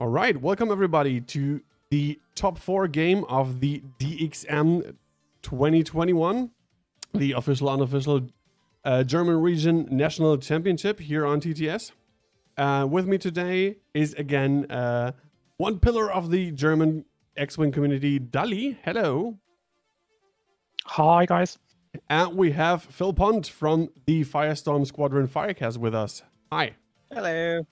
All right, welcome everybody to the top four game of the DXM 2021, the official unofficial uh, German region national championship here on TTS. Uh, with me today is again uh, one pillar of the German X-Wing community, Dali. Hello. Hi, guys. And we have Phil Pont from the Firestorm Squadron Firecast with us. Hi. Hello.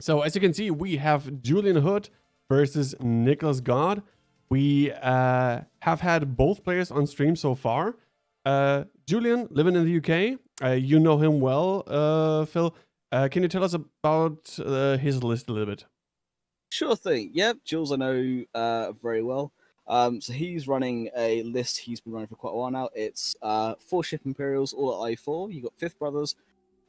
So as you can see, we have Julian Hood versus Nicholas God. We uh, have had both players on stream so far. Uh, Julian, living in the UK, uh, you know him well, uh, Phil. Uh, can you tell us about uh, his list a little bit? Sure thing. Yep, Jules, I know very well. Um, so he's running a list he's been running for quite a while now. It's four ship Imperials, all at I4. You've got Fifth Brothers,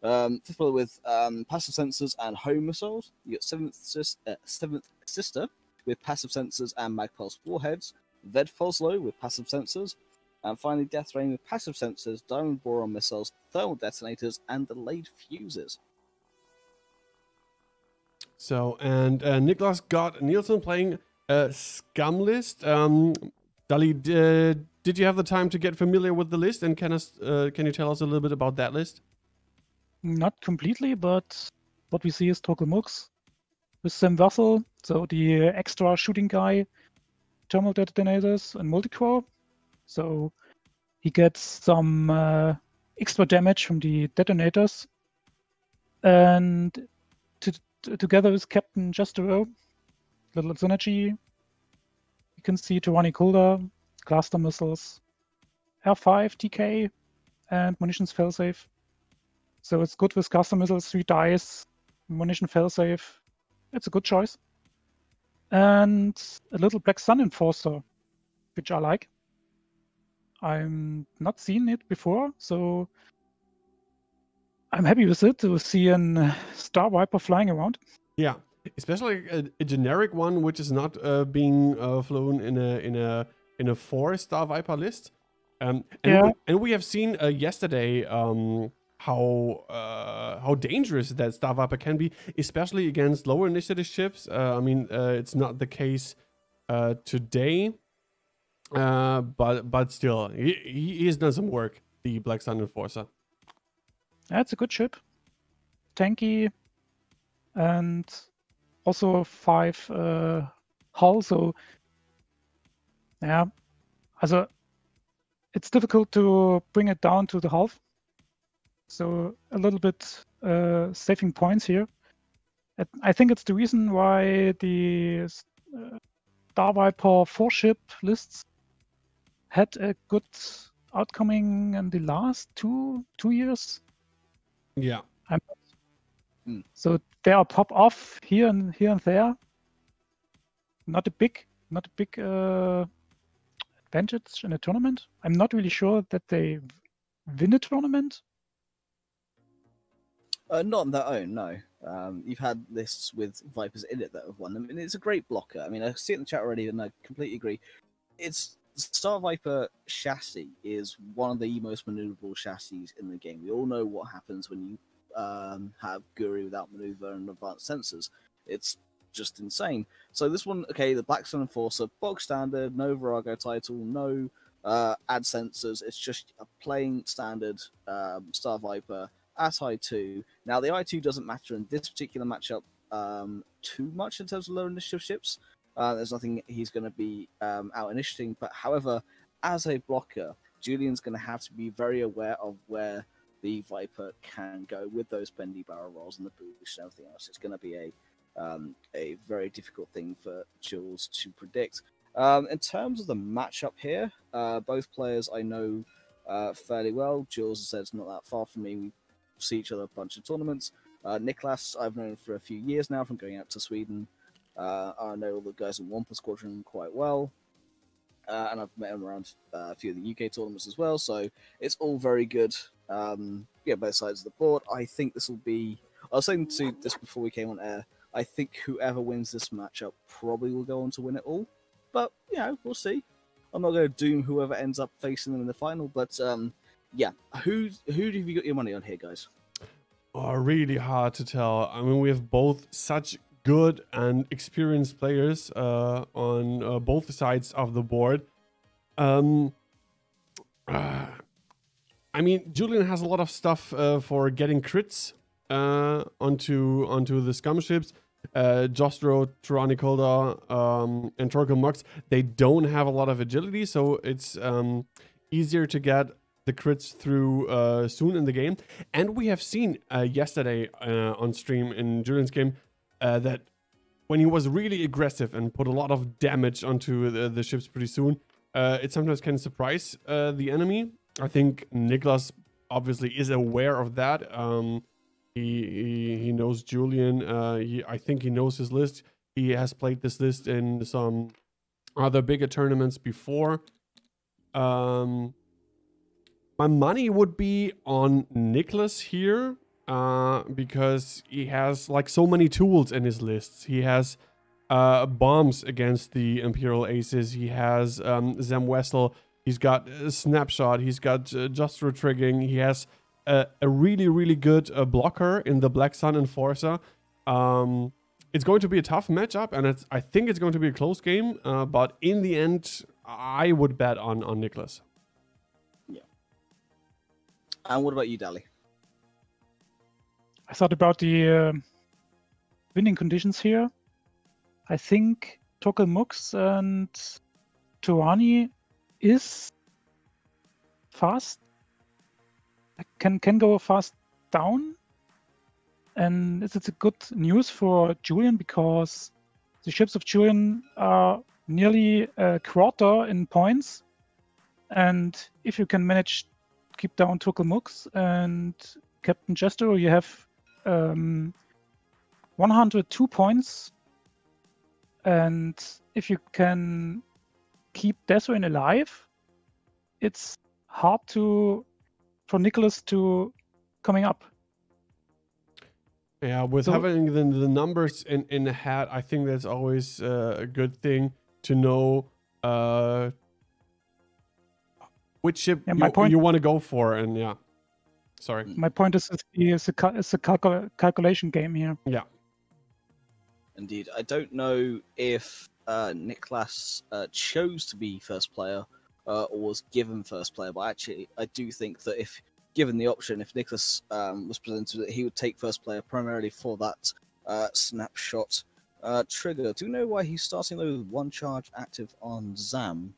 um, fifth brother with um, passive sensors and home missiles. You got seventh, sis- uh, seventh sister with passive sensors and magpulse warheads. Ved Foslo with passive sensors. And finally, Death Rain with passive sensors, diamond boron missiles, thermal detonators, and delayed fuses. So, and uh, Niklas got Nielsen playing a scum list. Um, Dali, uh, did you have the time to get familiar with the list? And can, us, uh, can you tell us a little bit about that list? Not completely, but what we see is Torkil Mux with Zam Wesell, so the extra shooting guy, thermal detonators, and Moldy Crow. So he gets some uh, extra damage from the detonators. And to, to, together with Captain Jostero, little synergy, you can see Torani Kulda, cluster missiles, R5 TK, and munitions failsafe. So it's good with cluster missiles, three dice, munition failsafe. It's a good choice. And a little Black Sun Enforcer, which I like. I'm not seen it before, so I'm happy with it to see a Star Viper flying around. Yeah, especially a, a generic one which is not uh, being uh, flown in a in a in a four Star Viper list. Um, and, yeah. we, and we have seen uh, yesterday um, how uh, how dangerous that Star Viper can be, especially against lower initiative ships. Uh, I mean, uh, it's not the case uh, today, uh, but but still, he, he has done some work. The Black Sun Enforcer. That's a good ship, tanky, and also five uh, hull. So yeah, also it's difficult to bring it down to the half so a little bit uh, saving points here. I think it's the reason why the uh, Star Viper four ship lists had a good outcoming in the last two two years. Yeah. Mm. So they are pop off here and here and there. Not a big, not a big uh, advantage in a tournament. I'm not really sure that they win a tournament, uh, not on their own, no. Um, you've had lists with Vipers in it that have won them, and it's a great blocker. I mean, I see it in the chat already, and I completely agree. It's Star Viper chassis is one of the most maneuverable chassis in the game. We all know what happens when you um, have Guri without maneuver and advanced sensors. It's just insane. So this one, okay, the Black Sun Enforcer, bog standard, no Virago title, no uh, ad sensors. It's just a plain standard um, Star Viper at I2. Now, the I2 doesn't matter in this particular matchup um, too much in terms of low initiative ships. Uh, there's nothing he's going to be um, out initiating. But however, as a blocker, Julian's going to have to be very aware of where the Viper can go with those bendy barrel rolls and the boost and everything else. It's going to be a um, a very difficult thing for Jules to predict. Um, in terms of the matchup here, uh, both players I know uh, fairly well. Jules said it's not that far from me. We see each other a bunch of tournaments. Uh, Niklas, I've known for a few years now from going out to Sweden. Uh, I know all the guys in Wampa Squadron quite well. Uh, and I've met him around uh, a few of the UK tournaments as well. So it's all very good. Um, yeah, both sides of the board. I think this will be. I was saying to this before we came on air. I think whoever wins this matchup probably will go on to win it all. But you know, we'll see. I'm not going to doom whoever ends up facing them in the final, but um, yeah, who's who have you got your money on here, guys? Oh, really hard to tell. I mean, we have both such good and experienced players uh, on uh, both sides of the board. Um, uh, I mean, Julian has a lot of stuff uh, for getting crits uh, onto onto the scum ships. Uh, Jostero, Tyrannicolda, um, and Torkil Mux, they don't have a lot of agility, so it's um, easier to get the crits through uh, soon in the game. And we have seen uh, yesterday uh, on stream in Julian's game uh, that when he was really aggressive and put a lot of damage onto the, the ships pretty soon, uh, it sometimes can surprise uh, the enemy. I think Nicholas obviously is aware of that. Um, he, he he knows Julian. He, I think he knows his list. He has played this list in some other bigger tournaments before. Um, my money would be on Nicholas here uh, because he has like so many tools in his lists. He has uh, bombs against the Imperial Aces. He has um, Zam Wesell. He's got a snapshot. He's got uh, just triggering. He has a, a really, really good uh, blocker in the Black Sun Enforcer. Um, it's going to be a tough matchup, and I think it's going to be a close game. Uh, but in the end, I would bet on on Nicholas. And what about you, Dali? I thought about the uh, winning conditions here. I think Torkil Mux and Torani is fast can can go fast down, and it's, it's a good news for Julian because the ships of Julian are nearly a quarter in points, and if you can manage keep down Torkil Mux and Captain Jester, you have um, 102 points, and if you can keep Deathrain alive, it's hard to for Nicholas to coming up. Yeah, with so, having the, the numbers in, in the hat, I think that's always uh, a good thing to know uh, which ship yeah, you, point, you want to go for. And yeah, sorry. My point is it's a, it's a calcul- calculation game here. Yeah. Indeed. I don't know if uh, Niklas uh, chose to be first player uh, or was given first player. But actually, I do think that if given the option, if Nicholas um, was presented, that he would take first player primarily for that uh, snapshot uh, trigger. Do you know why he's starting though with one charge active on Zam?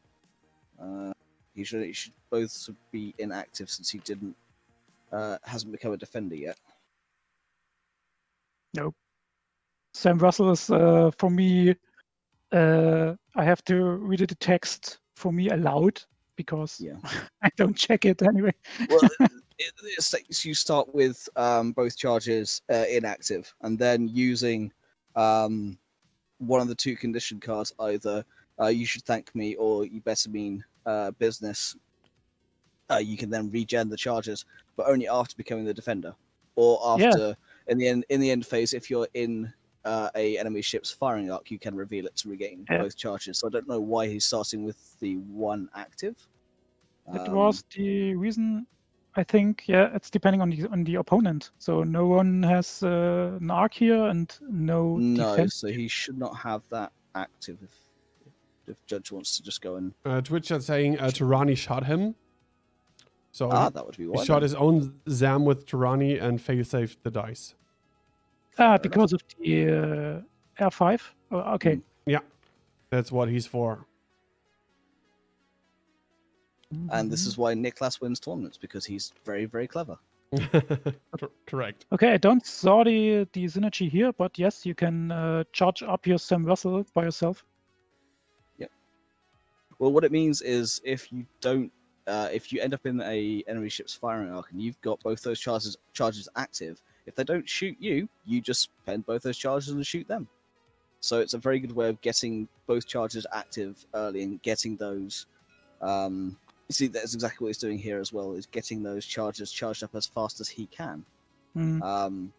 Uh, he should he should both be inactive since he didn't uh, hasn't become a defender yet. Nope. Zam Wesell is uh, for me. Uh, I have to read the text for me aloud because yeah. I don't check it anyway. well, it, it, you start with um, both charges uh, inactive, and then using um, one of the two condition cards, either uh, you should thank me or you better mean uh, business. Uh, you can then regen the charges, but only after becoming the defender, or after yeah. in the end in the end phase if you're in uh, a enemy ship's firing arc, you can reveal it to regain yeah. both charges. So I don't know why he's starting with the one active. That um, was the reason. I think yeah, it's depending on the on the opponent. So no one has uh, an arc here and no. No, defense. so he should not have that active if if Judge wants to just go and. Uh, Twitch is saying uh, Torani shot him. So ah, that would be why. He shot his own Zam with Torani and fail saved the dice. Ah, because of the uh, R5? Oh, okay. Yeah, that's what he's for. And this is why Niklas wins tournaments because he's very, very clever. Correct. Okay, I don't saw the the synergy here, but yes, you can uh, charge up your Zam Wesell by yourself. Well, what it means is if you don't, uh, if you end up in a enemy ship's firing arc and you've got both those charges charges active, if they don't shoot you, you just spend both those charges and shoot them. So it's a very good way of getting both charges active early and getting those. Um, you see, that's exactly what he's doing here as well. Is getting those charges charged up as fast as he can. Mm. Um,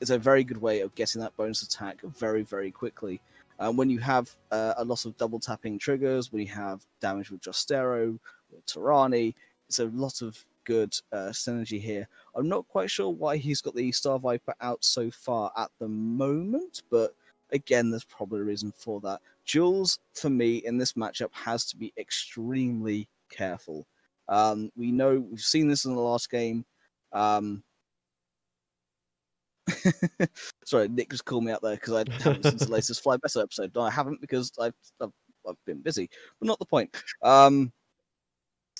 it's a very good way of getting that bonus attack very, very quickly. When you have uh, a lot of double tapping triggers, when you have damage with Jostero, with Torani, it's a lot of good uh, synergy here. I'm not quite sure why he's got the Star Viper out so far at the moment, but again, there's probably a reason for that. Jules, for me, in this matchup, has to be extremely careful. Um, we know we've seen this in the last game. Um, sorry, Nick just called me out there because I haven't to the latest Fly Better episode. No, I haven't because I've, I've, I've been busy, but not the point. Um,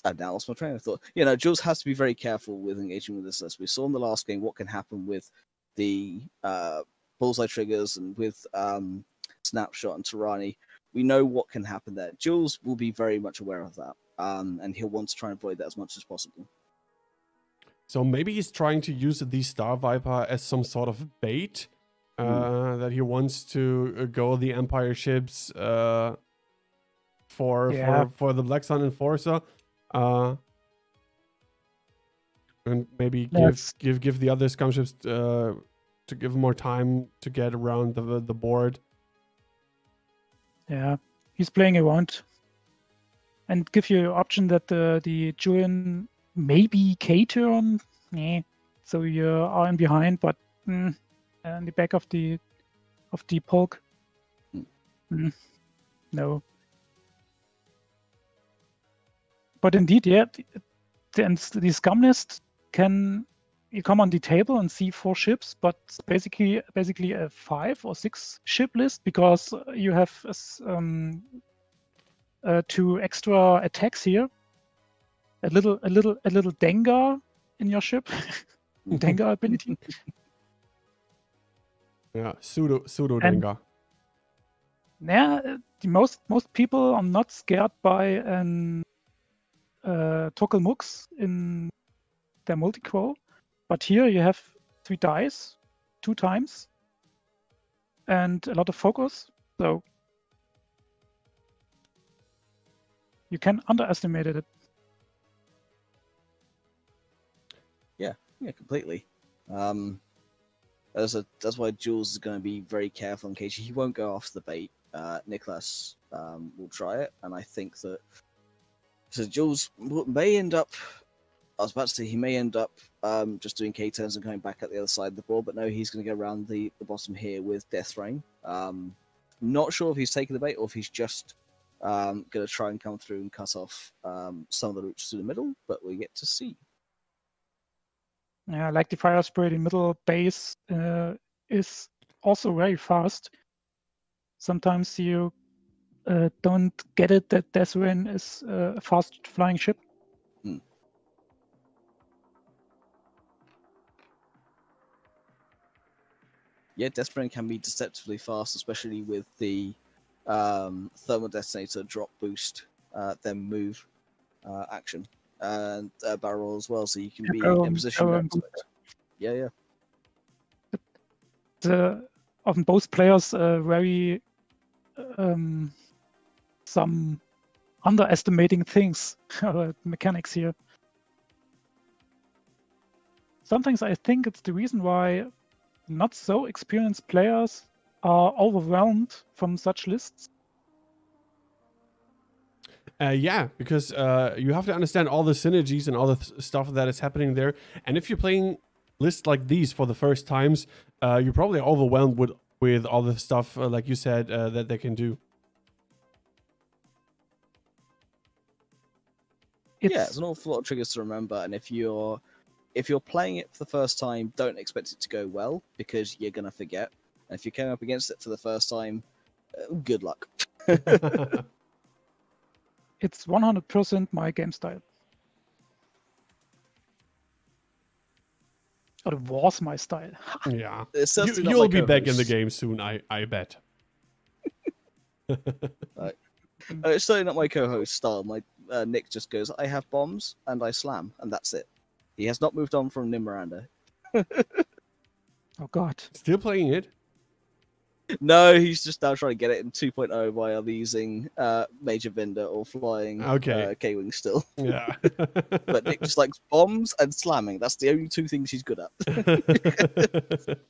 I've now lost my train of thought. You know, Jules has to be very careful with engaging with this list. We saw in the last game what can happen with the uh, bullseye triggers and with um, snapshot and Torani. We know what can happen there. Jules will be very much aware of that, um, and he'll want to try and avoid that as much as possible. So maybe he's trying to use the Star Viper as some sort of bait. Uh, Hmm. That he wants to uh, go the Empire ships uh, for Yeah. for for the Black Sun Enforcer, uh, and maybe give give give the other scum ships uh, to give more time to get around the the board. Yeah, he's playing around and give you option that the the Julian maybe K turn. Yeah, so you are in behind, but mm, in the back of the of the poke. Mm. Mm, no. But indeed, yeah, the, the, the scum list can you come on the table and see four ships, but basically basically a five or six ship list because you have um, uh, two extra attacks here. A little, a little, a little Dengar in your ship, Dengar ability. Yeah, pseudo pseudo Dengar. Yeah, the most most people are not scared by an uh, Torkil Mux in their Moldy Crow, but here you have three dice, two times, and a lot of focus. So you can underestimate it. Yeah, completely. Um, that's a, that's why Jules is going to be very careful in case he won't go after the bait. Uh, Nicholas um, will try it, and I think that so Jules may end up. I was about to say he may end up um, just doing K turns and coming back at the other side of the board, but no, he's going to go around the, the bottom here with Death Rain. Um, not sure if he's taking the bait or if he's just um, going to try and come through and cut off um, some of the routes to the middle, but we get to see. Yeah, like the fire spray, in middle base uh, is also very fast. Sometimes you uh, don't get it that Deathrain is uh, a fast flying ship. yeah, Deathrain can be deceptively fast, especially with the um, thermal detonator drop boost, uh, then move uh, action and uh, barrel as well, so you can Yeah, be in position. barrel react and to it. Yeah, yeah, The, often both players uh, very um, some underestimating things uh, mechanics here. Sometimes I think it's the reason why not so experienced players are overwhelmed from such lists. Uh, yeah, because uh, you have to understand all the synergies and all the th- stuff that is happening there. And if you're playing lists like these for the first times, uh, you're probably overwhelmed with with all the stuff, uh, like you said, uh, that they can do. It's, yeah. It's an awful lot of triggers to remember, and if you're if you're playing it for the first time, don't expect it to go well because you're gonna forget. And if you came up against it for the first time, uh, good luck. it's 100% my game style. Or it was my style. yeah, It's You, you'll my be back in the game soon. I I bet. Uh, it's certainly not my co-host style. My uh, Nick just goes, "I have bombs and I slam, and that's it." He has not moved on from Nim Miranda. Oh god. Still playing it. No, he's just now trying to get it in 2.0 by either using uh, Major Vynder or flying Okay. uh, K-Wing still. Yeah. But Nick just likes bombs and slamming. That's the only two things he's good at.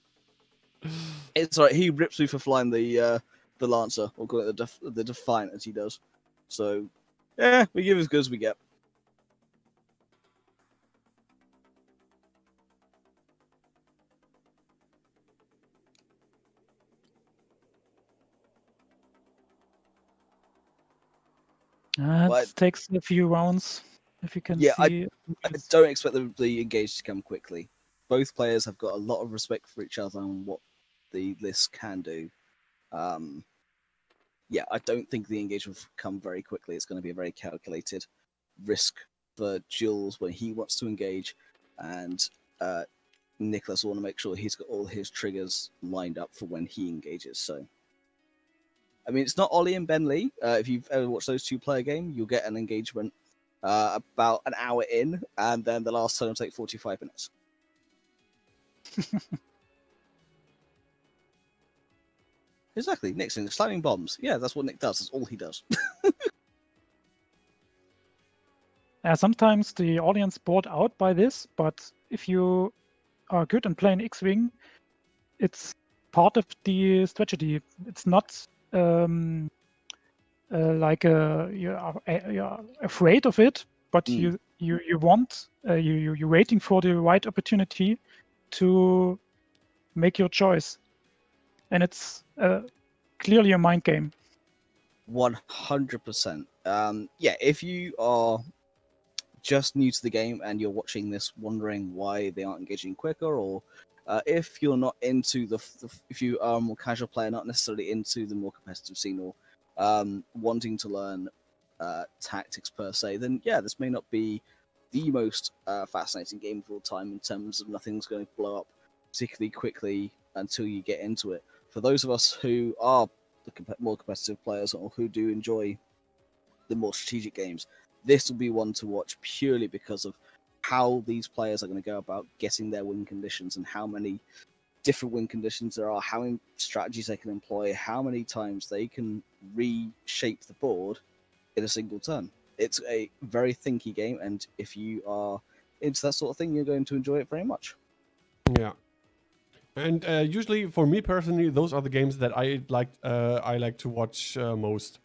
It's right. He rips me for flying the uh, the Lancer, or call it the def- the Defiant as he does. So, yeah, we give as good as we get. Uh, But- it takes a few rounds, if you can Yeah, I- I don't expect the, the engage to come quickly. Both players have got a lot of respect for each other and what the list can do. Um, yeah, I don't think the engage will come very quickly. It's going to be a very calculated risk for Jules when he wants to engage, and uh, Nicholas will want to make sure he's got all his triggers lined up for when he engages. So, I mean, it's not Ollie and Ben Lee. Uh, if you've ever watched those two play a game, you'll get an engagement uh, about an hour in, and then the last turn will take 45 minutes. exactly, Nixon slamming bombs. Yeah, that's what Nick does. That's all he does. Uh, sometimes the audience bored out by this, but if you are good and playing X-Wing, it's part of the strategy. It's not um, uh, like uh, you are uh, you're afraid of it, but Mm. you you you want uh, you you you're waiting for the right opportunity to make your choice, and it's uh, clearly a mind game. One hundred percent. Um, yeah, if you are just new to the game and you're watching this, wondering why they aren't engaging quicker, or uh, if you're not into the, the, if you are a more casual player, not necessarily into the more competitive scene, or um, wanting to learn uh, tactics per se, then yeah, this may not be the most uh, fascinating game of all time in terms of nothing's going to blow up particularly quickly until you get into it. For those of us who are the comp- more competitive players or who do enjoy the more strategic games, this will be one to watch purely because of how these players are going to go about getting their win conditions and how many different win conditions there are, how many strategies they can employ, how many times they can reshape the board in a single turn. It's a very thinky game, and if you are into that sort of thing, you're going to enjoy it very much. Yeah. And uh, usually, for me personally, those are the games that I like. Uh, I like to watch uh, most.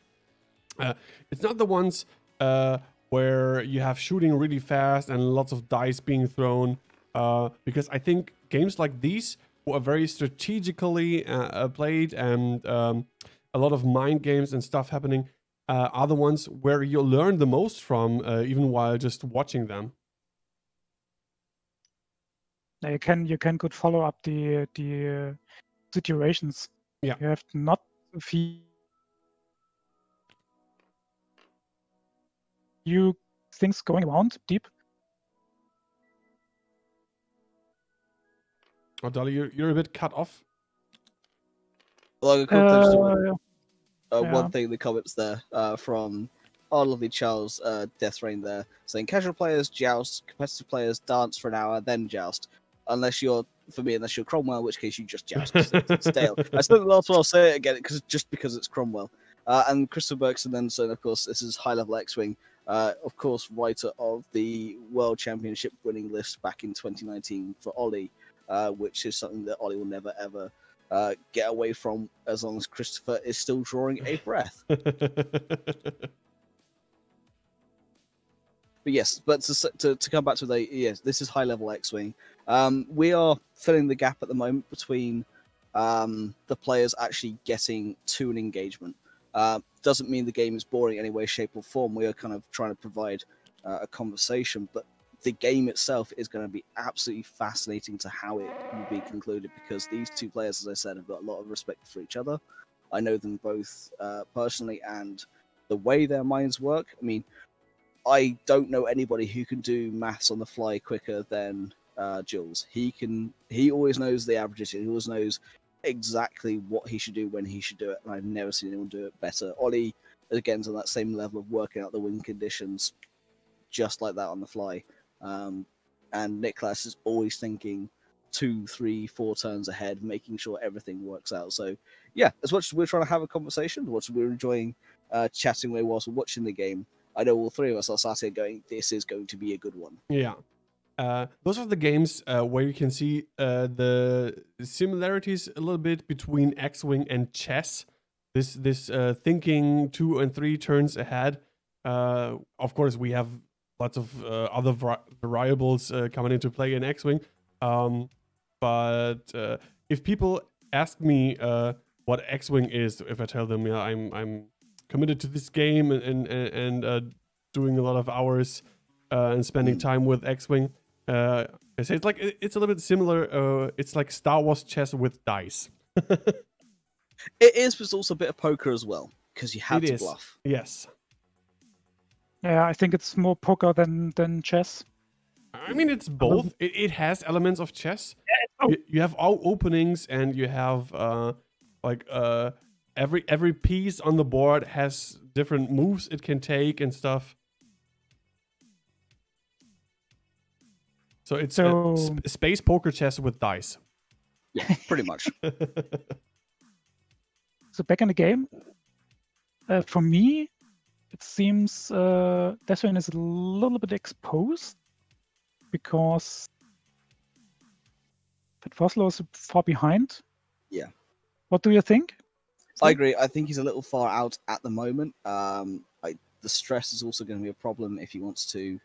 Uh, it's not the ones uh, where you have shooting really fast and lots of dice being thrown, uh, because I think games like these who are very strategically uh, played and um, a lot of mind games and stuff happening uh, are the ones where you learn the most from, uh, even while just watching them. Now you can you can could follow up the the uh, situations. Yeah. You have not few you things going around deep. Oh, Dolly, you're, you're a bit cut off. Well, I'll quickly just do one- Uh, uh, Yeah. one thing in the comments there uh, from our lovely Charles uh, Death Rain there saying casual players joust, competitive players dance for an hour, then joust. Unless you're, for me, unless you're Cromwell, in which case you just joust. it's, it's stale. I said the last one, I'll say it again because just because it's Cromwell. Uh, and Christopher Bergson then saying, of course, this is high level X Wing. Uh, of course, writer of the World Championship winning list back in 2019 for Ollie, uh, which is something that Ollie will never ever uh, get away from as long as Christopher is still drawing a breath. But yes, but to, to, to come back to the yes, this is high level X Wing. Um, we are filling the gap at the moment between um, the players actually getting to an engagement. Uh, doesn't mean the game is boring in any way, shape, or form. We are kind of trying to provide uh, a conversation, but the game itself is going to be absolutely fascinating to how it will be concluded because these two players, as I said, have got a lot of respect for each other. I know them both uh, personally, and the way their minds work. I mean, I don't know anybody who can do maths on the fly quicker than uh, Jules. He can. He always knows the averages. He always knows exactly what he should do when he should do it. And I've never seen anyone do it better. Ollie, again's on that same level of working out the win conditions, just like that on the fly. Um, and Niklas is always thinking two, three, four turns ahead, making sure everything works out. So, yeah, as much as we're trying to have a conversation, as much as we're enjoying uh, chatting away whilst watching the game, I know all three of us are sat here going, "This is going to be a good one." Yeah. Uh, those are the games uh, where you can see uh, the similarities a little bit between X-wing and chess. This this uh, thinking two and three turns ahead. Uh, of course, we have lots of uh, other variables uh, coming into play in X-wing. Um, but uh, if people ask me uh, what X-wing is, if I tell them, yeah, I'm I'm committed to this game and and, and uh, doing a lot of hours uh, and spending Mm. time with X-wing. Uh, I say it's like it's a little bit similar. Uh, it's like Star Wars chess with dice. It is, but it's also a bit of poker as well because you have It to is. bluff. Yes, Yeah, I think it's more poker than than chess. I mean it's both. It, it has elements of chess. oh. You, you have all openings and you have uh, like uh, every every piece on the board has different moves it can take and stuff. So it's a So- sp- space poker chess with dice. Yeah, pretty much. So back in the game, uh, for me, it seems uh, Deathrain is a little bit exposed because Ved Foslo is far behind. Yeah. What do you think? I agree. I think he's a little far out at the moment. Um, I, the stress is also going to be a problem if he wants to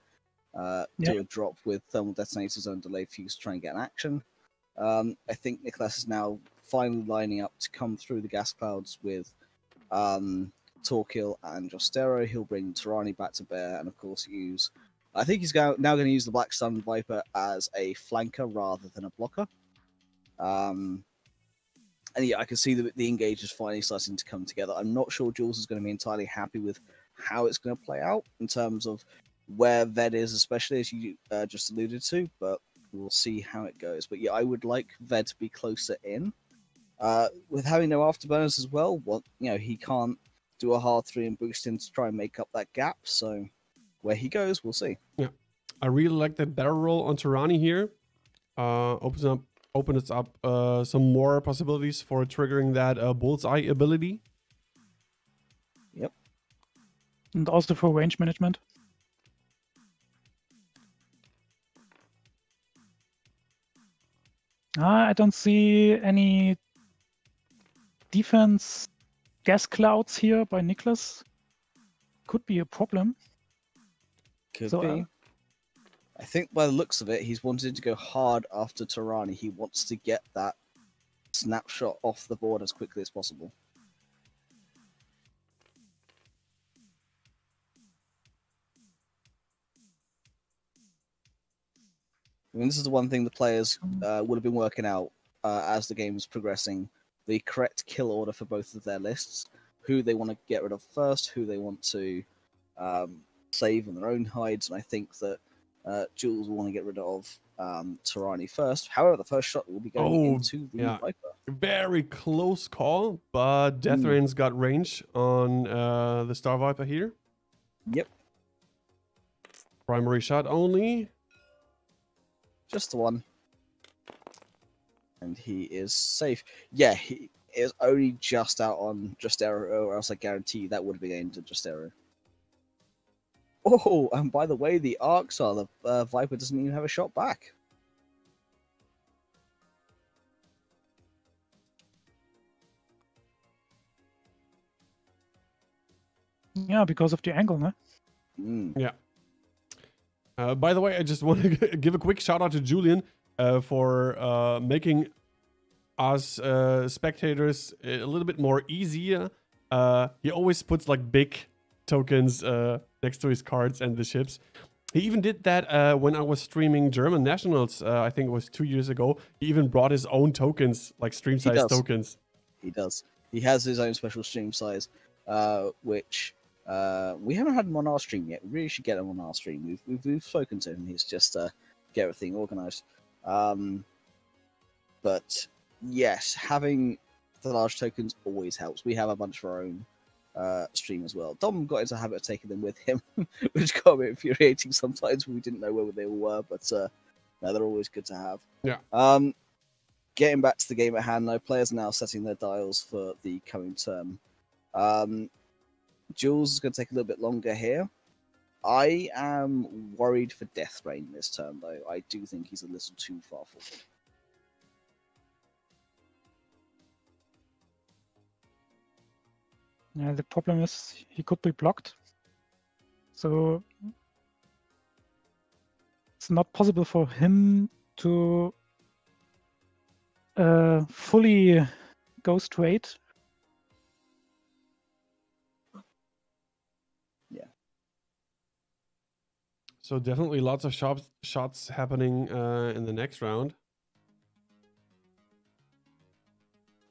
uh, do a drop with thermal detonators and delay fuse to try and get an action. Um, I think Nicholas is now finally lining up to come through the gas clouds with um, Torkil and Jostero. He'll bring Torani back to bear, and of course use. I think he's now going to use the Black Sun Viper as a flanker rather than a blocker. Um, and yeah, I can see the, the engage is finally starting to come together. I'm not sure Jules is going to be entirely happy with how it's going to play out in terms of where Ved is, especially as you uh, just alluded to, but we'll see how it goes. But yeah, I would like Ved to be closer in. Uh, with having no afterburners as well, what you know, he can't do a hard three and boost in to try and make up that gap. So where he goes, we'll see. Yeah, I really like that barrel roll on Torani here. Uh, opens up opens up uh, some more possibilities for triggering that uh, bullseye ability. Yep. And also for range management. Don't see any defense gas clouds here by Nicholas. Could be a problem. Could So, be. uh, I think by the looks of it, he's wanted to go hard after Torani. He wants to get that snapshot off the board as quickly as possible. I mean, this is the one thing the players uh, would have been working out uh, as the game was progressing the correct kill order for both of their lists, who they want to get rid of first, who they want to um, save on their own hides, and I think that uh, Jules will want to get rid of um, Torani first. However, the first shot will be going Oh, into the yeah. Viper. Very close call, but Deathrain's got range on uh, the Star Viper here. Yep, Primary shot only. Just the one. And he is safe. Yeah, he is only just out on Jostero, or else I guarantee you that would have been aimed at Jostero. Oh, and by the way, the arcs are the uh, Viper doesn't even have a shot back. Yeah, because of the angle, no? Mm. Uh, by the way, I just want to give a quick shout out to Julian uh, for uh, making us uh, spectators a little bit more easier. Uh, he always puts like big tokens uh, next to his cards and the ships. He even did that uh, when I was streaming German Nationals. Uh, I think it was two years ago. He even brought his own tokens, like stream size tokens. He does. He has his own special stream size, uh, which uh, we haven't had him on our stream yet. We really should get him on our stream. We've we've, we've spoken to him. He's just uh, get everything organized. Um, but yes, having the large tokens always helps. We have a bunch of our own uh, stream as well. Dom got into the habit of taking them with him, which got a bit infuriating sometimes when we didn't know where they all were. But uh, no, they're always good to have. Yeah. Um, getting back to the game at hand, though, players are now setting their dials for the coming term. Um, Jules is going to take a little bit longer here. I am worried for Death Rain this turn, though. I do think he's a little too far forward. Yeah, the problem is he could be blocked. So it's not possible for him to uh, fully go straight. So definitely lots of shots shots happening uh, in the next round.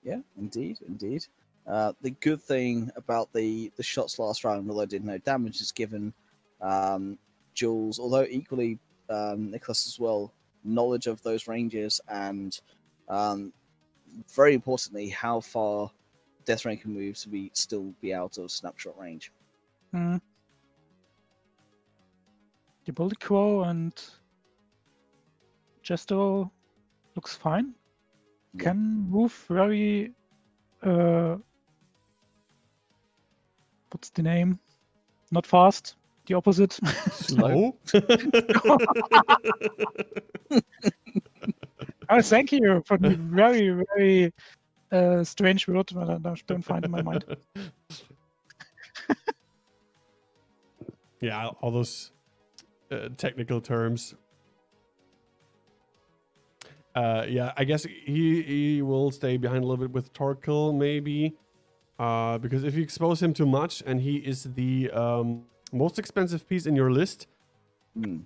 Yeah, indeed, indeed. Uh, the good thing about the the shots last round, although I did no damage, is given um, Jules, although equally um, Nicholas as well, knowledge of those ranges and um, very importantly, how far Death Rain can move to be still be out of snapshot range. Mm. The Bullet Crow and Jester looks fine. Yeah. Can move very. Uh, what's the name? Not fast. The opposite. Slow. oh, thank you for the very, very uh, strange word that I don't find in my mind. yeah, all those uh, technical terms. Uh, yeah, I guess he he will stay behind a little bit with Torkil maybe, uh, because if you expose him too much and he is the um, most expensive piece in your list, Hmm.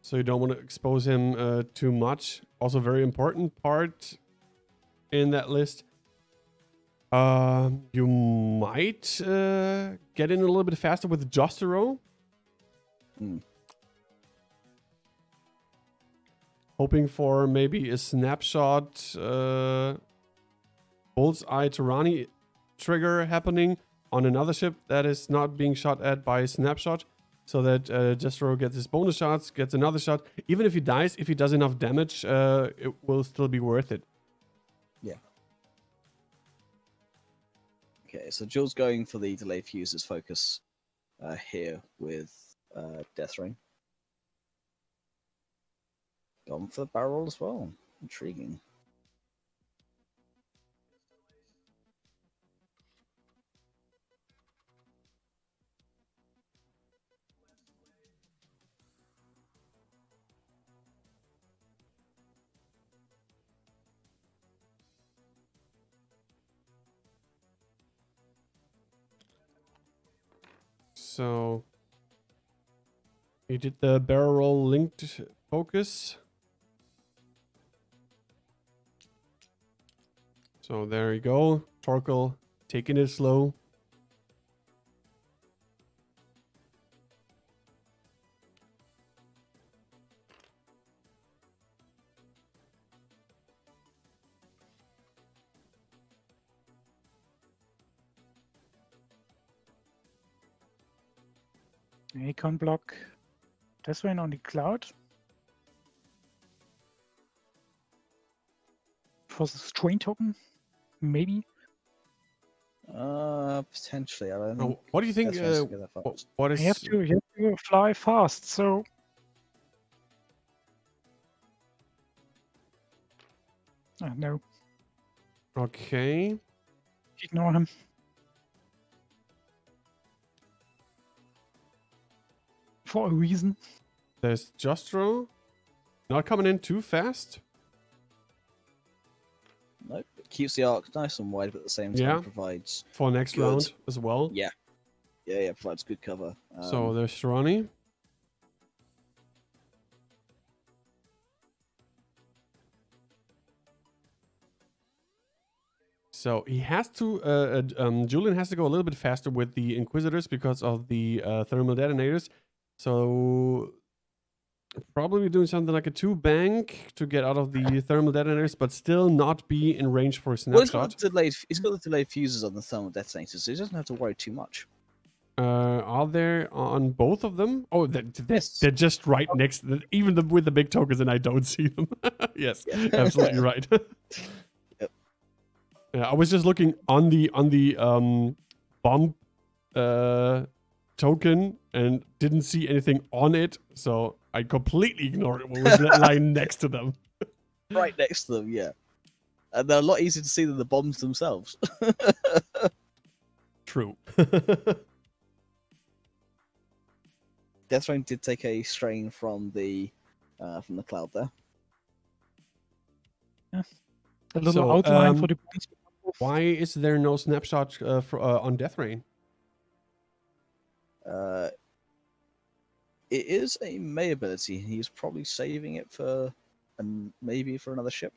so you don't want to expose him uh, too much. Also, very important part in that list. Um, you might uh, get in a little bit faster with Jostero. Hmm. Hoping for maybe a snapshot uh, bullseye Torani trigger happening on another ship that is not being shot at by snapshot so that uh, Jostero gets his bonus shots, gets another shot. Even if he dies, if he does enough damage, uh, it will still be worth it. Yeah. Okay, so Jules going for the delay fuses focus uh, here with uh, Death Rain. Gone for the barrel as well. Intriguing. So he did the barrel roll linked focus. So there you go. Torkil taking it slow. Icon block. Death Rain on the cloud. For the strain token, maybe. Uh, potentially. I don't Now, think. what do you think? Death Rain's Uh, gonna go that wh- fast. what You have to, you have to fly fast, so Ah, no, okay? ignore him. For a reason. There's Jostero not coming in too fast. Nope. It keeps the arc nice and wide, but at the same time Yeah. provides. for next Good. round as well. Yeah. Yeah, yeah, provides good cover. Um, so there's Torani. So he has to, uh, uh, um, Julian has to go a little bit faster with the Inquisitors because of the uh, thermal detonators. So probably doing something like a two bank to get out of the thermal detonators, but still not be in range for a well, he's got the delayed. He's got the delayed fuses on the thermal detonators, so he doesn't have to worry too much. Uh, are there on both of them? Oh, they're, they're, they're just right next. To the, even the, with the big tokens, and I don't see them. yes, Yeah. absolutely right. Yep. Yeah, I was just looking on the on the um bomb uh token and didn't see anything on it, so I completely ignored what was li- lying next to them. right next to them, yeah. And they're a lot easier to see than the bombs themselves. True. Death Rain did take a strain from the uh, from the cloud there. A little So, outline for um, the bones. Why is there no snapshot uh, for, uh, on Death Rain? It is a May ability. He's probably saving it for, and maybe for another ship.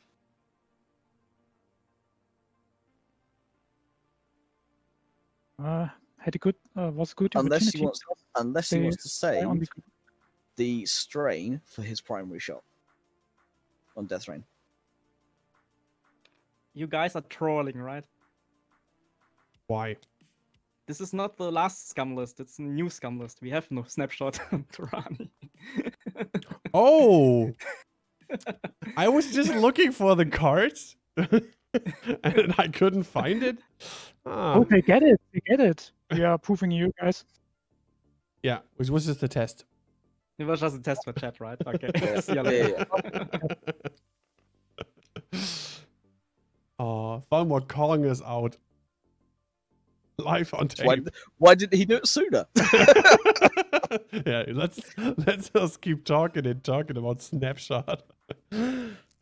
Uh, had a good, uh, was a good Unless he opportunity wants, unless he wants to stay save the- the strain for his primary shot on Death Rain. You guys are trolling, right? Why? This is not the last scum list. It's a new scum list. We have no snapshot on Torani. Oh, I was just looking for the cards, and I couldn't find it. Ah, Oh, they get it. They get it. We are proving you guys. yeah, it was just a test. it was just a test for chat, right? Okay. Yeah, See yeah, later. yeah. Oh, Falmor calling us out live on tape. Why, why didn't he do it sooner? yeah, let's let's just keep talking and talking about snapshot.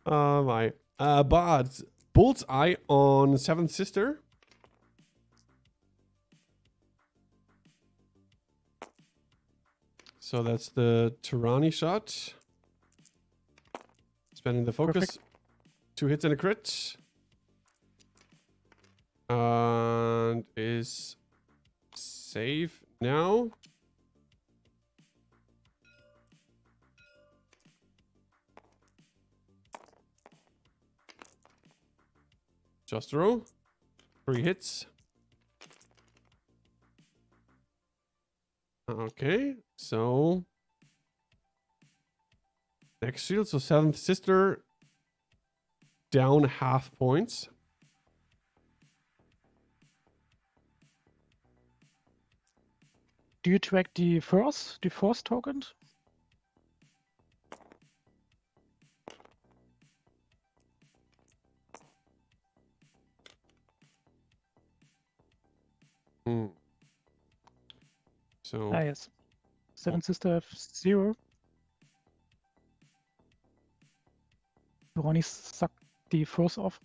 oh my. Uh, but bullseye on Seventh Sister. So that's the Torani shot. Spending the focus. Perfect. Two hits and a crit. And is save now. Just roll. Three hits. Okay, so next shield. So seventh sister down half points. Do you track the force, the force tokens? Hmm. So Ah, yes. Seven sister have zero. Ronnie sucked the force off.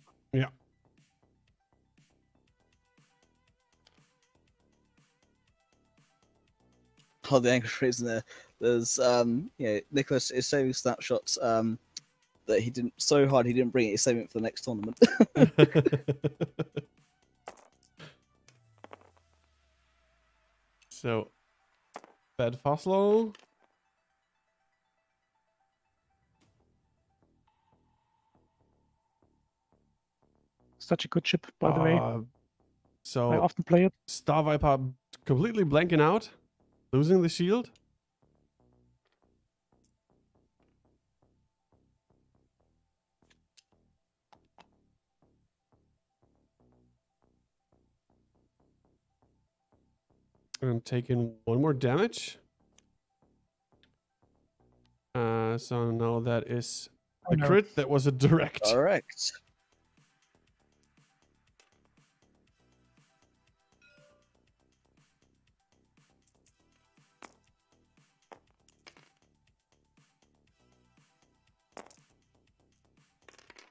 Oh, the angry phrase in there. There's, um, you know, Nicholas is saving snapshots um, that he didn't so hard he didn't bring it. He's saving it for the next tournament. so, Ved Foslo. Such a good chip, by the way. Uh, So, I often play it. Star Viper completely blanking out, losing the shield. And taking one more damage. Uh, so now that is Oh, a crit. That was a direct. Correct.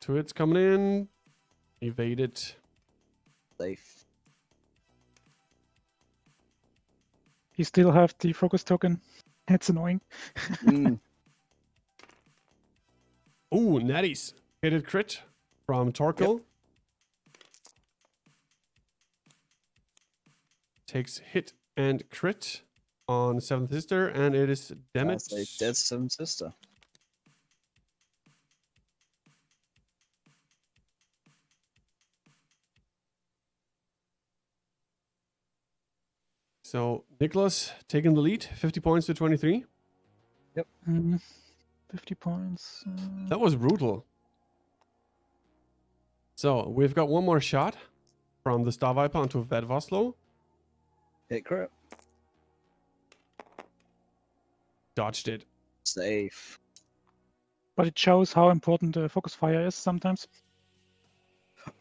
Two hits coming in. Evaded. Safe. You still have the focus token. That's annoying. Mm, Ooh, natties. Hit it crit from Torkil. Takes hit and crit on Seventh Sister, and it is damage. that's a dead Seventh sister. So Nicholas taking the lead, 50 points to 23. Mm, 50 points. uh, That was brutal. So we've got one more shot from the Star Viper onto Ved Foslo. Hit crit. Dodged it. Safe. but it shows how important the focus fire is sometimes.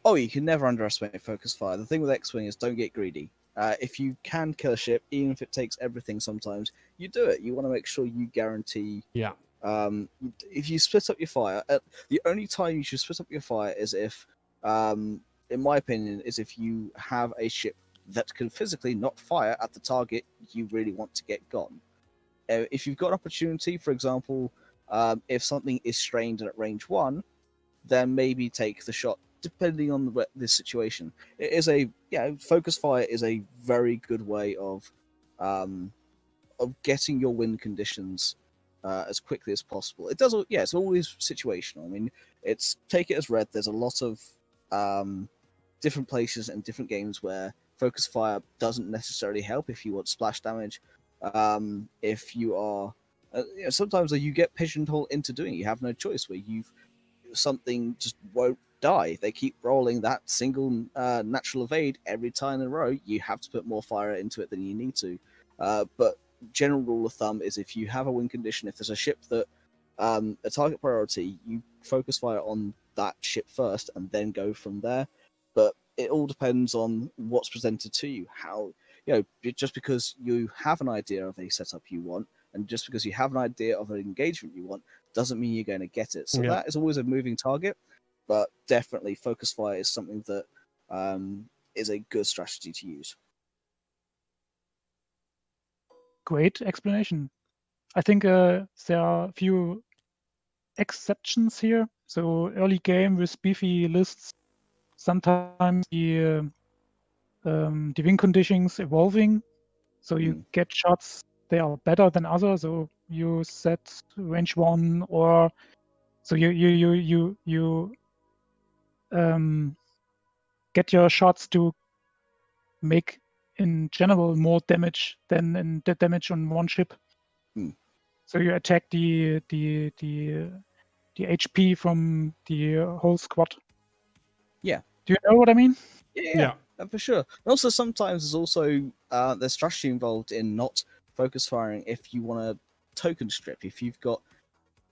Oh, you can never underestimate focus fire. The thing with X-wing is don't get greedy. Uh, if you can kill a ship, even if it takes everything, sometimes you do it. You want to make sure you guarantee. Yeah. Um, if you split up your fire, uh, the only time you should split up your fire is if, um, in my opinion, is if you have a ship that can physically not fire at the target you really want to get gone. uh, if you've got opportunity, for example, um, if something is strained at range one, then maybe take the shot depending on the, the situation. It is a yeah, focus fire is a very good way of um, of getting your wind conditions uh, as quickly as possible. It does, yeah, it's always situational. I mean, it's take it as read. There's a lot of um, different places and different games where focus fire doesn't necessarily help if you want splash damage. Um, if you are, uh, you know, sometimes you get pigeonholed into doing it. You have no choice where you've something just won't die. They keep rolling that single uh, natural evade every time in a row. You have to put more fire into it than you need to. Uh, but general rule of thumb is if you have a win condition, if there's a ship that um, a target priority, you focus fire on that ship first and then go from there. But it all depends on what's presented to you. How you know, just because you have an idea of a setup you want, and just because you have an idea of an engagement you want, doesn't mean you're going to get it. So Yeah. that is always a moving target. But definitely, focus fire is something that um, is a good strategy to use. Great explanation. I think uh, there are a few exceptions here. So early game with beefy lists, sometimes the uh, um, the win conditions evolving, so you Mm. get shots they are better than others. So you set range one, or so you you you you you um, get your shots to make in general more damage than in the damage on one ship. Hmm. So you attack the the the the HP from the whole squad. Yeah. Do you know what I mean? Yeah, Yeah. uh, for sure. And also, sometimes there's also uh, there's strategy involved in not focus firing if you want to token strip. If you've got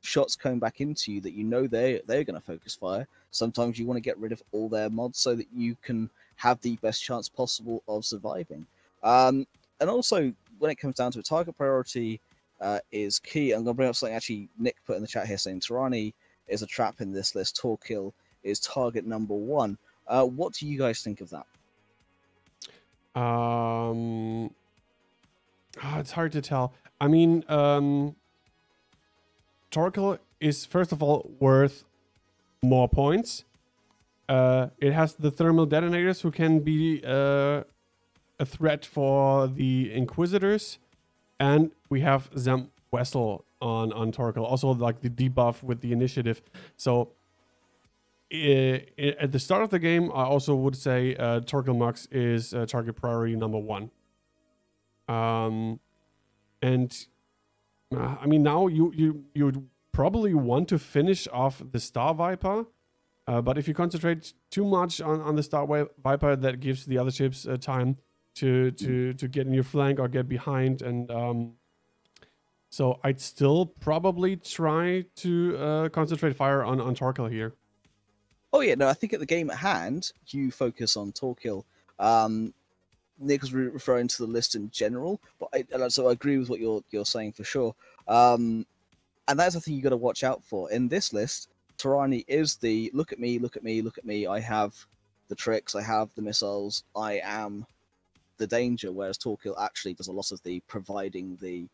shots coming back into you that you know they they're going to focus fire. Sometimes you want to get rid of all their mods so that you can have the best chance possible of surviving. Um, and also, when it comes down to a target priority, uh, is key. I'm going to bring up something actually Nick put in the chat here saying Torani is a trap in this list. Torkil is target number one. Uh, what do you guys think of that? Um, ah, it's hard to tell. I mean, um, is first of all worth more points. Uh, it has the thermal detonators who can be uh, a threat for the Inquisitors, and we have Zam Wesell on on Torkil. Also, like the debuff with the initiative. So i- i- at the start of the game, I also would say uh, Torkil Mux is uh, target priority number one. Um, and uh, I mean now you you you probably want to finish off the Star Viper, uh, but if you concentrate too much on, on the Star Viper, that gives the other ships uh, time to to to get in your flank or get behind, and um, so I'd still probably try to uh, concentrate fire on on Torkil here. Oh yeah, no, I think at the game at hand, you focus on Torkil. Um, Nick was re- referring to the list in general, but I, so I agree with what you're you're saying for sure. Um, and that's the thing you've got to watch out for in this list. Torani is the look at me, look at me, look at me. I have the tricks, I have the missiles, I am the danger. Whereas Torkil actually does a lot of the providing the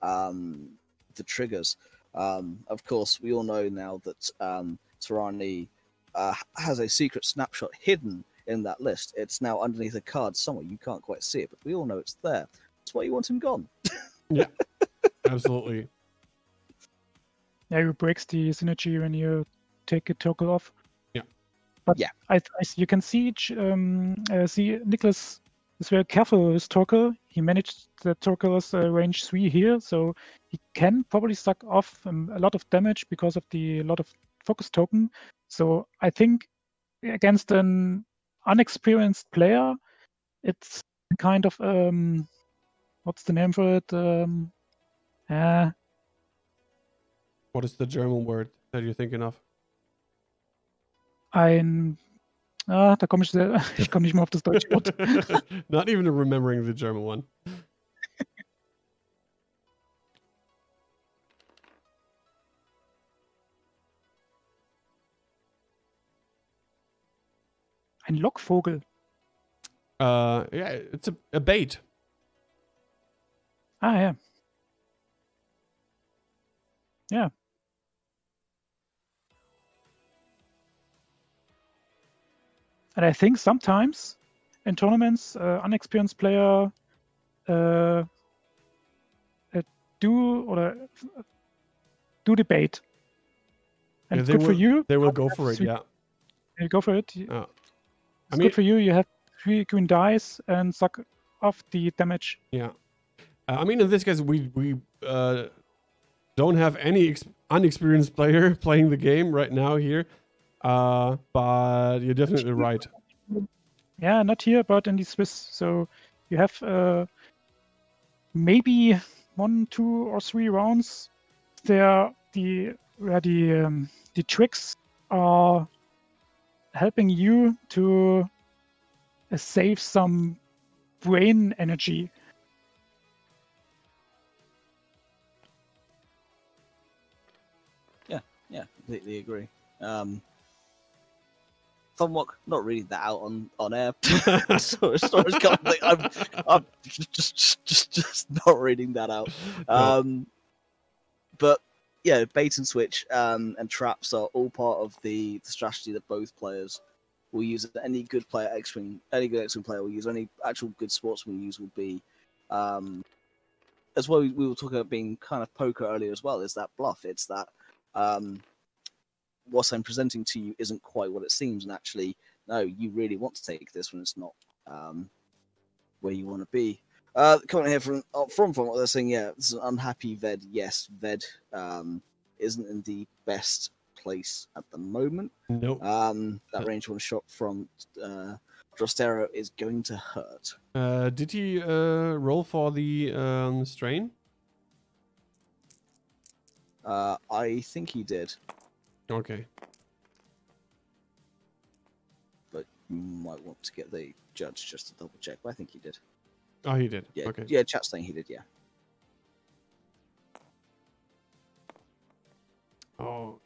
um, the triggers. Um, of course, we all know now that um, Torani uh, has a secret snapshot hidden in that list. It's now underneath a card somewhere. You can't quite see it, but we all know it's there. That's why you want him gone. Yeah, absolutely. Yeah, it breaks the synergy when you take a toggle off. Yeah. But Yeah. I, I you can see ch- um, uh, see Nicholas is very careful with Torkil. He managed the Torkil's uh, range three here, so he can probably suck off um, a lot of damage because of the lot of focus token. So I think against an unexperienced player, it's kind of um, what's the name for it? Um, uh, What is the German word that you're thinking of? ein Ah, da komme ich sehr, ich komme nicht mehr auf das deutsche Wort. Not even remembering the German one. Ein Lockvogel. Uh, yeah, it's a, a bait. Ah ja. Yeah. And I think sometimes in tournaments, uh, unexperienced player uh, uh, do or uh, do debate. And Yeah, it's they good for you. They will go for it. three- Yeah. You go for it. Yeah. It's I mean- good for you. You have three green dice and suck off the damage. Yeah. Uh, I mean, in this case, we we uh, don't have any ex- unexperienced player playing the game right now here. Uh, but you're definitely right. Yeah, not here, but in the Swiss. So you have uh, maybe one, two, or three rounds. There, the where the um, the tricks are helping you to uh, save some brain energy. Yeah, yeah, completely agree. Um, Thumwalk, not reading that out on on air. so, storage kind of thing. I'm, I'm just, just just just not reading that out. Um, but yeah, bait and switch um, and traps are all part of the, the strategy that both players will use. Any good player, X-wing, any good X-wing player will use. Any actual good sportsman will use will be. Um, as well, we were talking about being kind of poker earlier as well. Is that bluff? It's that um, what I'm presenting to you isn't quite what it seems, and actually, no, you really want to take this when it's not um, where you want to be. Uh, coming here from uh, from from what they're saying, yeah, this is an unhappy Ved. Yes, Ved um, isn't in the best place at the moment. Nope. Um, that range one shot from uh, Jostero is going to hurt. Uh, did he uh, roll for the um, strain? Uh, I think he did, Okay. but you might want to get the judge just to double check. But I think he did. Oh, he did. Yeah, Okay. yeah, chat's saying he did. Yeah. Oh.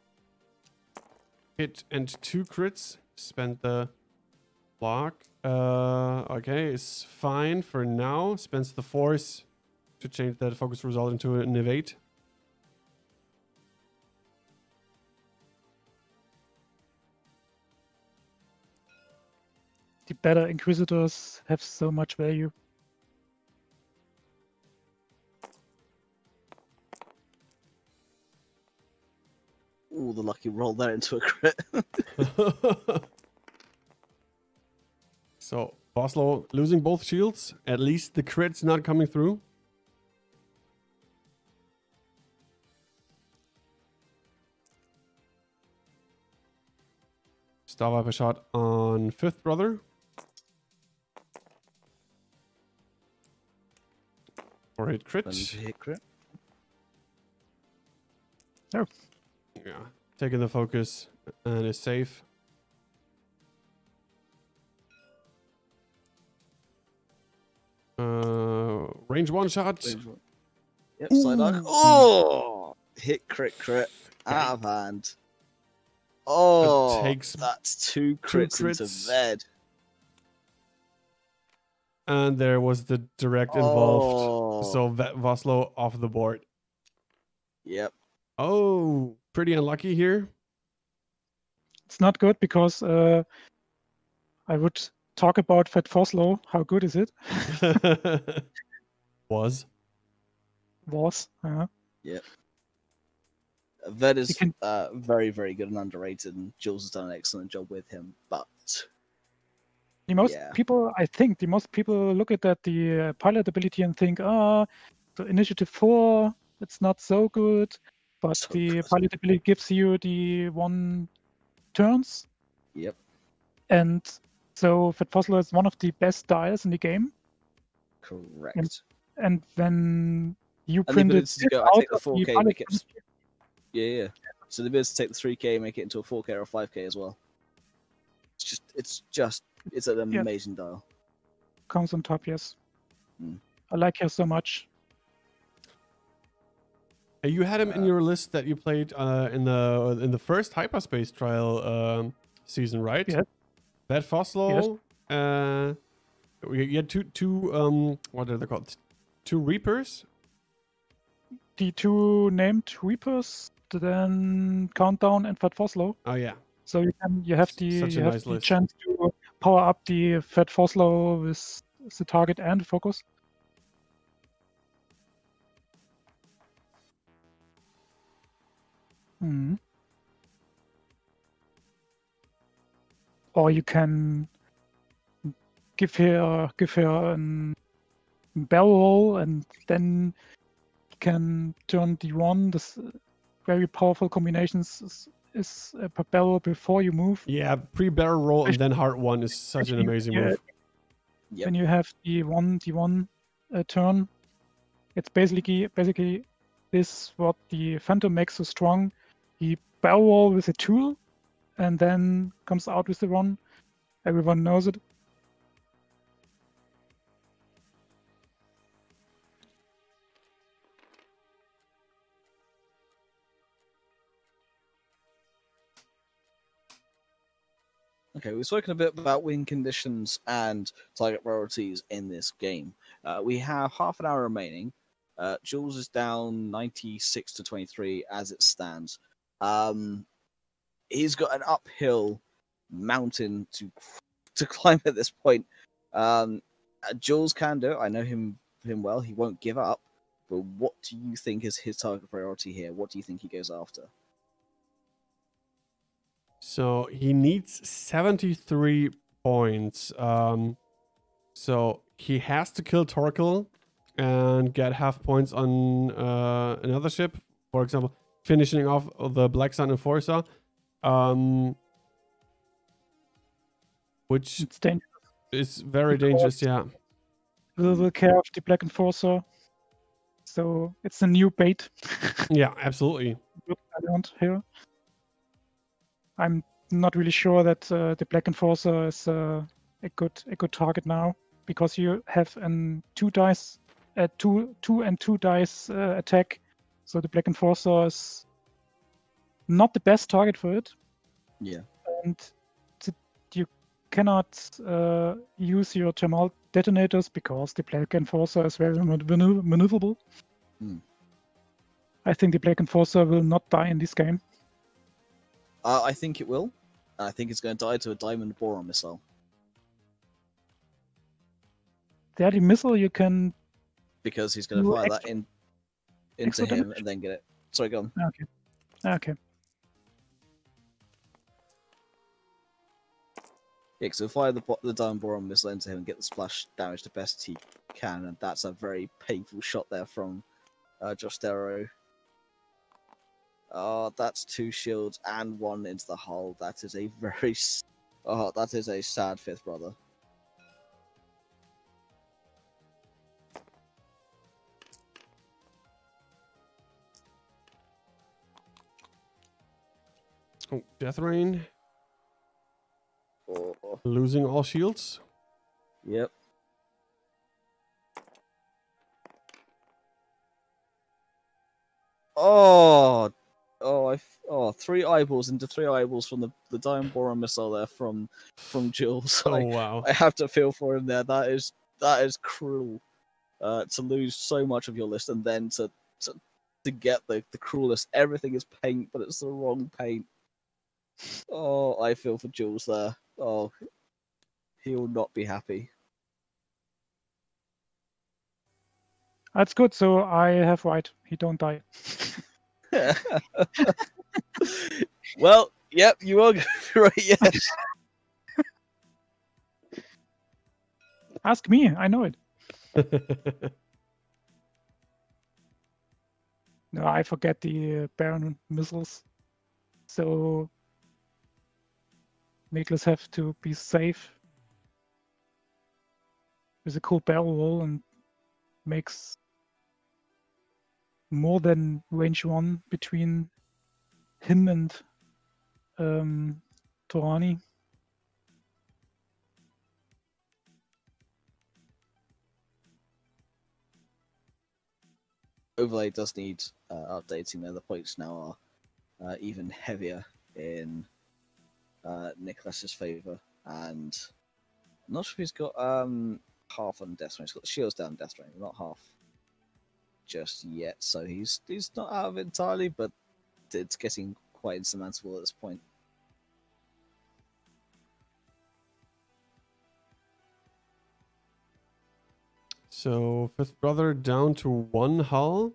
Hit and two crits. Spent the block. Uh, okay, it's fine for now. Spends the force to change that focus result into an evade. Better Inquisitors have so much value. Ooh, the lucky roll that into a crit. so, Foslo losing both shields. At least the crit's not coming through. Star Viper shot on fifth brother. Or hit crit. When hit crit. Yeah. Taking the focus and is safe. Uh, range one shot. Yep, side arc. Oh, hit crit crit out of hand. Oh, takes that's two crits, into crits. Ved. And there was the direct involved. Oh, So Va- Foslo off the board. yep. Oh, pretty unlucky here. It's not good because uh, I would talk about Fat Foslo. How good is it? was. Was. Uh, Ved is can- uh, very, very good and underrated, and Jules has done an excellent job with him. But the most Yeah. people, I think, the most people look at that the uh, pilot ability and think, ah, the initiative four, it's not so good. But So the pilot ability gives you the one turns, yep, and so Fat Fossil is one of the best dials in the game. correct. And when you And the printed to this go, I out take the 4K, pilot make it Yeah, yeah. So the ability to take the 3K, make it into a 4K or a 5K as well. It's just, it's just, it's an Yeah. amazing dial. comes on top, yes. Mm. I like her so much. Uh, You had him in Uh, your list that you played uh, in the in the first hyperspace trial um, season, right? Yes. That Foslo. Uh, we- you had two two um what are they called? Two Reapers. The two named Reapers, then Countdown and Fat Foslo. Oh yeah. So you can you have the Such a you have the chance to power up the Fat Foslo with the target and focus. Hmm. Or you can give her give her an barrel roll and then can turn the one this very powerful combinations is, is uh, per barrel before you move Yeah, pre-barrel roll and then hard one is such an amazing Yeah, move. Yep. when you have the one the one uh, turn it's basically basically this what the phantom makes so strong he barrel roll with a tool and then comes out with the one everyone knows it Okay, we've spoken a bit about win conditions and target priorities in this game. Uh, we have half an hour remaining. Uh, Jules is down 96 to 23 as it stands. Um, he's got an uphill mountain to to climb at this point. Um, uh, Jules can do it. I know him him well. He won't give up. But what do you think is his target priority here? What do you think he goes after? So he needs 73 points. Um, so he has to kill Torkil and get half points on uh, another ship. For example, finishing off the Black Sun Enforcer. Um, which it's dangerous is very dangerous, yeah. will care of the black enforcer so it's a new bait Yeah, absolutely. here. I'm not really sure that uh, the Black Enforcer is uh, a good a good target now because you have an two dice, a two two and two dice uh, attack, so the Black Enforcer is not the best target for it, Yeah. and you cannot uh, use your thermal detonators because the Black Enforcer is very maneuverable. Hmm. I think the Black Enforcer will not die in this game. Uh, I think it will. I think it's going to die to a diamond boron missile. The anti missile you can. because he's going to fire that in into him damage? and then get it. Sorry, go on. Okay. Okay. Yeah, so fire the the diamond boron missile into him and get the splash damage the best he can, and that's a very painful shot there from uh, Jostero. Oh, that's two shields and one into the hull. That is a very, oh, that is a sad fifth brother. Oh, Death Rain Oh, losing all shields. yep. Oh, oh, I, f- oh, three eyeballs into three eyeballs from the the diamond boron missile there from from Jules. Oh I, wow. I have to feel for him there. That is that is cruel. Uh, to lose so much of your list and then to to, to get the the cruelest. Everything is paint, but it's the wrong paint. Oh, I feel for Jules there. Oh, he will not be happy. That's good. So I have right. He don't die. well, yep, you are right. Yes. Ask me. I know it. No, I forget the uh, boron missiles. So Nicholas have to be safe with a cool barrel roll and makes more than range one between him and um, Torani. Overlay does need uh, updating. There, the points now are uh, even heavier in uh, Nicholas's favor, and I'm not sure if he's got um, half on Death Rain. He's got shields down Death Rain, not half just yet. So he's he's not out of it entirely, but it's getting quite insurmountable at this point. So fifth brother down to one hull.